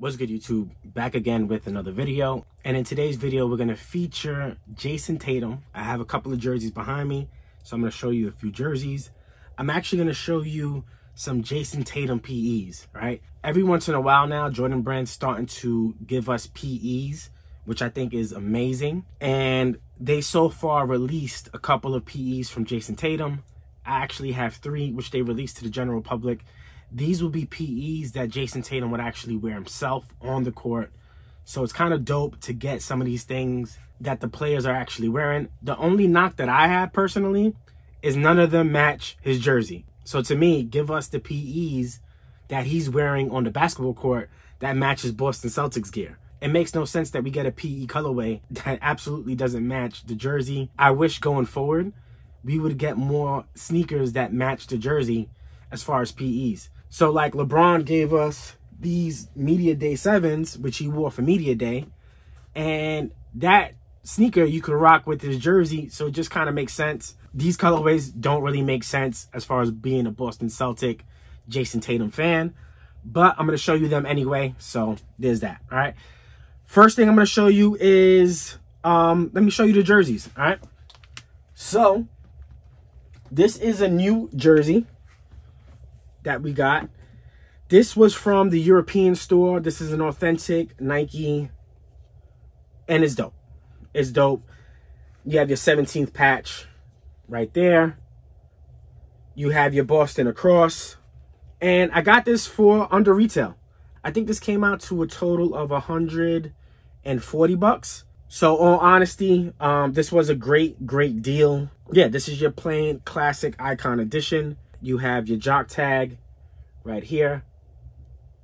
What's good YouTube? Back again with another video. And in today's video, we're going to feature Jayson Tatum. I have a couple of jerseys behind me, so I'm to show you a few jerseys. I'm actually going to show you some Jayson Tatum PEs, right? Every once in a while now, Jordan Brand's starting to give us PEs, which I think is amazing. And they so far released a couple of PEs from Jayson Tatum. I actually have three, which they released to the general public. These will be PEs that Jayson Tatum would actually wear himself on the court. So it's kind of dope to get some of these things that the players are actually wearing. The only knock that I have personally is none of them match his jersey. So to me, give us the PEs that he's wearing on the basketball court that matches Boston Celtics gear. It makes no sense that we get a PE colorway that absolutely doesn't match the jersey. I wish going forward we would get more sneakers that match the jersey as far as PEs. So like LeBron gave us these Media Day 7s, which he wore for Media Day. And that sneaker you could rock with his jersey. So it just kind of makes sense. These colorways don't really make sense as far as being a Boston Celtic Jayson Tatum fan. But I'm going to show you them anyway. So there's that. All right. First thing I'm going to show you is, um, let me show you the jerseys. All right. So this is a new jersey that we got. This was from the European store. This is an authentic Nike. And it's dope. It's dope. You have your 17th patch right there. You have your Boston across. And I got this for under retail. I think this came out to a total of 140 bucks. So, all honesty, um, this was a great, great deal. Yeah, this is your plain classic icon edition. You have your jock tag right here.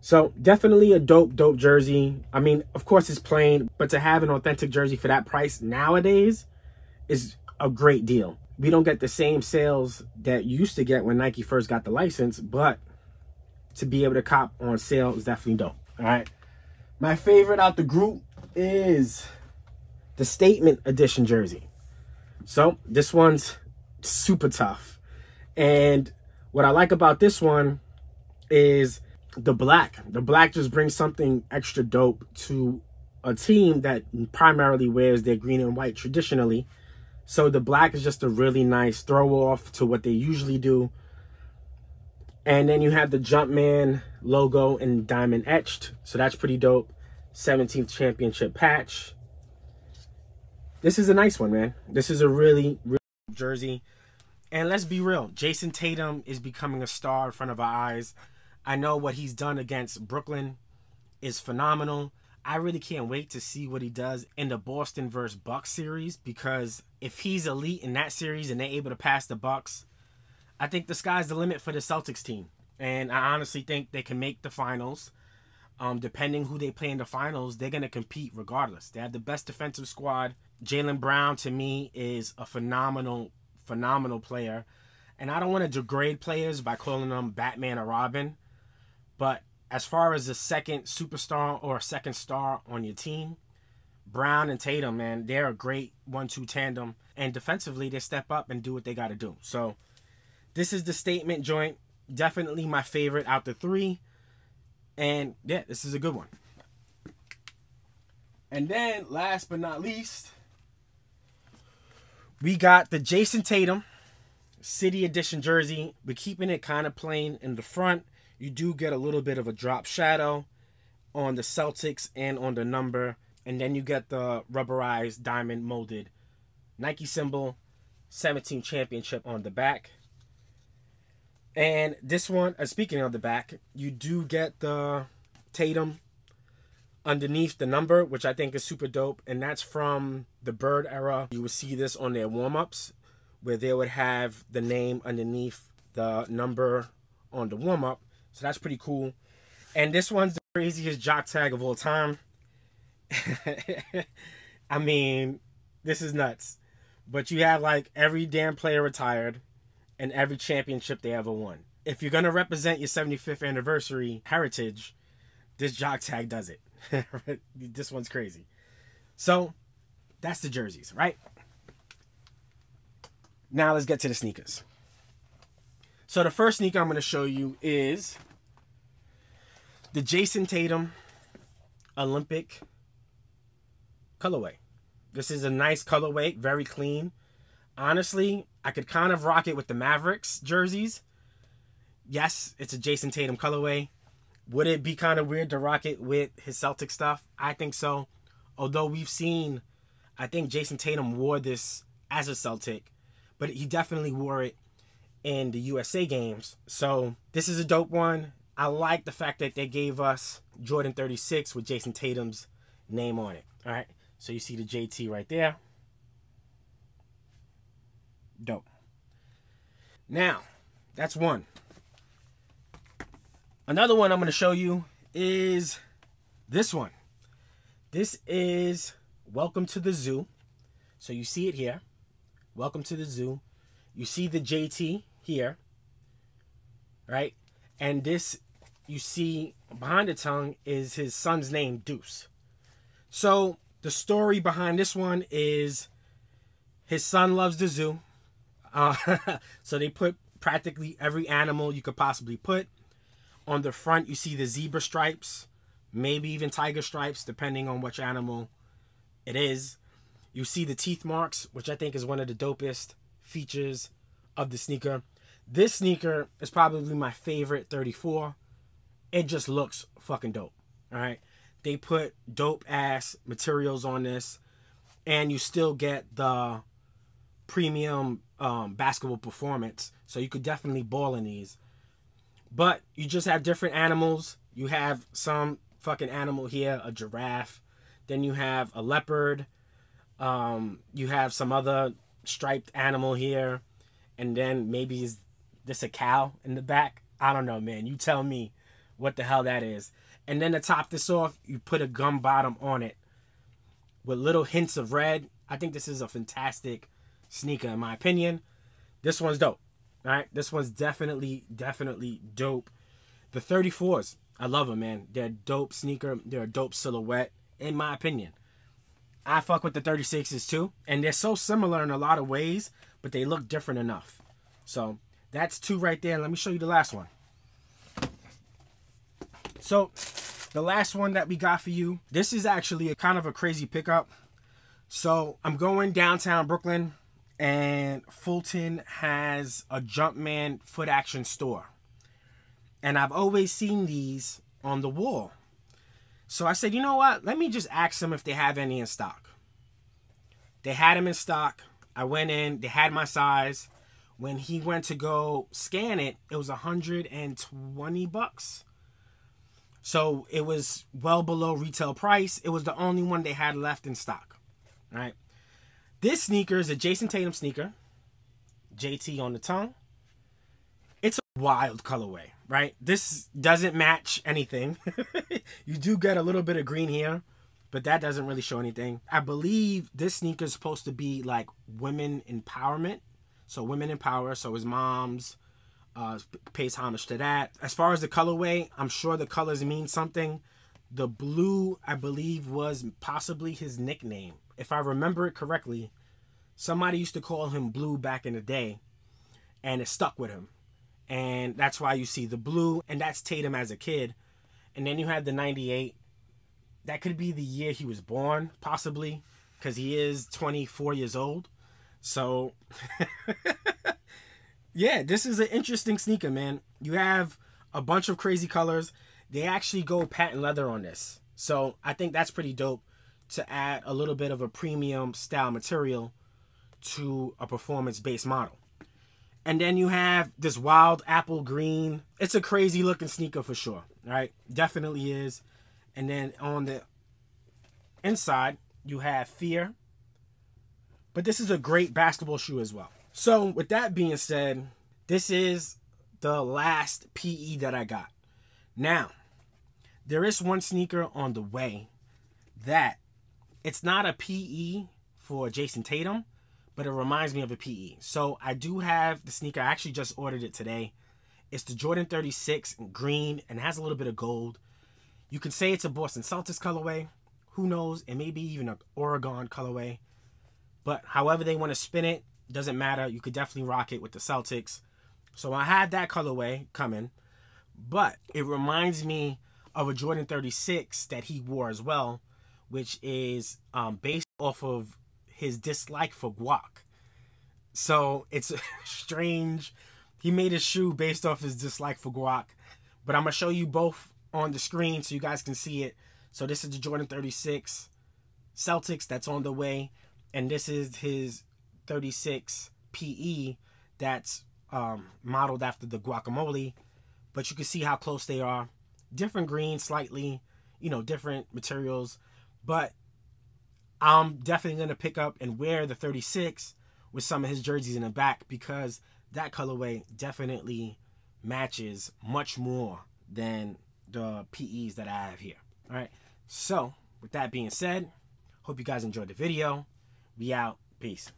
So definitely a dope, dope jersey. I mean, of course it's plain, but to have an authentic jersey for that price nowadays is a great deal. We don't get the same sales that used to get when Nike first got the license, but to be able to cop on sale is definitely dope. All right. My favorite out the group is the statement edition jersey. So this one's super tough. And what I like about this one is the black. The black just brings something extra dope to a team that primarily wears their green and white traditionally. So the black is just a really nice throw off to what they usually do. And then you have the Jumpman logo and diamond etched. So that's pretty dope. 17th championship patch this is a nice one, man. This is a really, really jersey. And let's be real, Jayson Tatum is becoming a star in front of our eyes. I know what he's done against Brooklyn is phenomenal. I really can't wait to see what he does in the Boston versus Bucks series because if he's elite in that series and they're able to pass the Bucks, I think the sky's the limit for the Celtics team. And I honestly think they can make the finals. Um, depending who they play in the finals, they're gonna compete regardless. They have the best defensive squad Jaylen Brown to me is a phenomenal, phenomenal player. And I don't want to degrade players by calling them Batman or Robin. But as far as the second superstar or second star on your team, Brown and Tatum, man, they're a great one-two tandem. And defensively, they step up and do what they got to do. So this is the statement joint. Definitely my favorite out the three. And yeah, this is a good one. And then last but not least, we got the Jayson Tatum City Edition jersey. We're keeping it kind of plain in the front. You do get a little bit of a drop shadow on the Celtics and on the number. And then you get the rubberized diamond molded Nike symbol, 17 championship on the back. And this one, uh, speaking of the back, you do get the Tatum underneath the number, which I think is super dope. And that's from the Bird era. You would see this on their warm ups where they would have the name underneath the number on the warm up. So that's pretty cool. And this one's the craziest jock tag of all time. I mean, this is nuts. But you have like every damn player retired and every championship they ever won. If you're going to represent your 75th anniversary heritage, this jock tag does it. this one's crazy. So that's the jerseys, right? Now let's get to the sneakers. So the first sneaker I'm going to show you is the Jayson Tatum Olympic colorway. This is a nice colorway, very clean. Honestly, I could kind of rock it with the Mavericks jerseys. Yes, it's a Jayson Tatum colorway. Would it be kind of weird to rock it with his Celtic stuff? I think so. Although we've seen, I think Jayson Tatum wore this as a Celtic, but he definitely wore it in the USA games. So this is a dope one. I like the fact that they gave us Jordan 36 with Jayson Tatum's name on it. All right. So you see the JT right there. Dope. Now, that's one. Another one I'm going to show you is this one. This is Welcome to the Zoo. So you see it here. Welcome to the Zoo. You see the JT here. Right? And this you see behind the tongue is his son's name, Deuce. So the story behind this one is his son loves the zoo. Uh, so they put practically every animal you could possibly put. On the front, you see the zebra stripes, maybe even tiger stripes, depending on which animal it is. You see the teeth marks, which I think is one of the dopest features of the sneaker. This sneaker is probably my favorite 34 it just looks fucking dope. All right. They put dope ass materials on this, and you still get the premium um, basketball performance. So you could definitely ball in these. But you just have different animals. You have some fucking animal here, a giraffe. Then you have a leopard. Um, you have some other striped animal here. And then maybe is this a cow in the back? I don't know, man. You tell me what the hell that is. And then to top this off, you put a gum bottom on it with little hints of red. I think this is a fantastic sneaker in my opinion. This one's dope. All right, this one's definitely, definitely dope. The 34s, I love them, man. They're dope sneaker. They're a dope silhouette, in my opinion. I fuck with the 36s too, and they're so similar in a lot of ways, but they look different enough. So that's two right there. Let me show you the last one. So the last one that we got for you, this is actually a kind of a crazy pickup. So I'm going downtown Brooklyn and Fulton has a Jumpman foot action store. And I've always seen these on the wall. So I said, you know what? Let me just ask them if they have any in stock. They had them in stock. I went in, they had my size. When he went to go scan it, it was 120 bucks. So it was well below retail price. It was the only one they had left in stock. Right. This sneaker is a Jayson Tatum sneaker. JT on the tongue. It's a wild colorway, right? This doesn't match anything. you do get a little bit of green here, but that doesn't really show anything. I believe this sneaker is supposed to be like women empowerment. So women empower. So his mom's, uh, pays homage to that. As far as the colorway, I'm sure the colors mean something. The blue, I believe, was possibly his nickname. If I remember it correctly, somebody used to call him Blue back in the day, and it stuck with him. And that's why you see the blue, and that's Tatum as a kid. And then you have the 98. That could be the year he was born, possibly, because he is 24 years old. So yeah, this is an interesting sneaker, man. You have a bunch of crazy colors. They actually go patent leather on this. So I think that's pretty dope to add a little bit of a premium style material to a performance based model. And then you have this wild apple green. It's a crazy looking sneaker for sure, right? Definitely is. And then on the inside, you have fear. But this is a great basketball shoe as well. So, with that being said, this is the last PE that I got. Now, there is one sneaker on the way that it's not a PE for Jayson Tatum, but it reminds me of a PE. So, I do have the sneaker. I actually just ordered it today. It's the Jordan 36 in green and has a little bit of gold. You can say it's a Boston Celtics colorway. Who knows? It may be even an Oregon colorway. But however they want to spin it, doesn't matter. You could definitely rock it with the Celtics. So I had that colorway coming, but it reminds me of a Jordan 36 that he wore as well, which is um, based off of his dislike for guac. So it's strange. He made a shoe based off his dislike for guac. But I'm going to show you both on the screen so you guys can see it. So this is the Jordan 36 Celtics that's on the way. And this is his 36 PE that's um, modeled after the guacamole. But you can see how close they are. Different green, slightly, you know, different materials. But I'm definitely going to pick up and wear the 36 with some of his jerseys in the back because that colorway definitely matches much more than the PEs that I have here. All right. So, with that being said, hope you guys enjoyed the video. We out. Peace.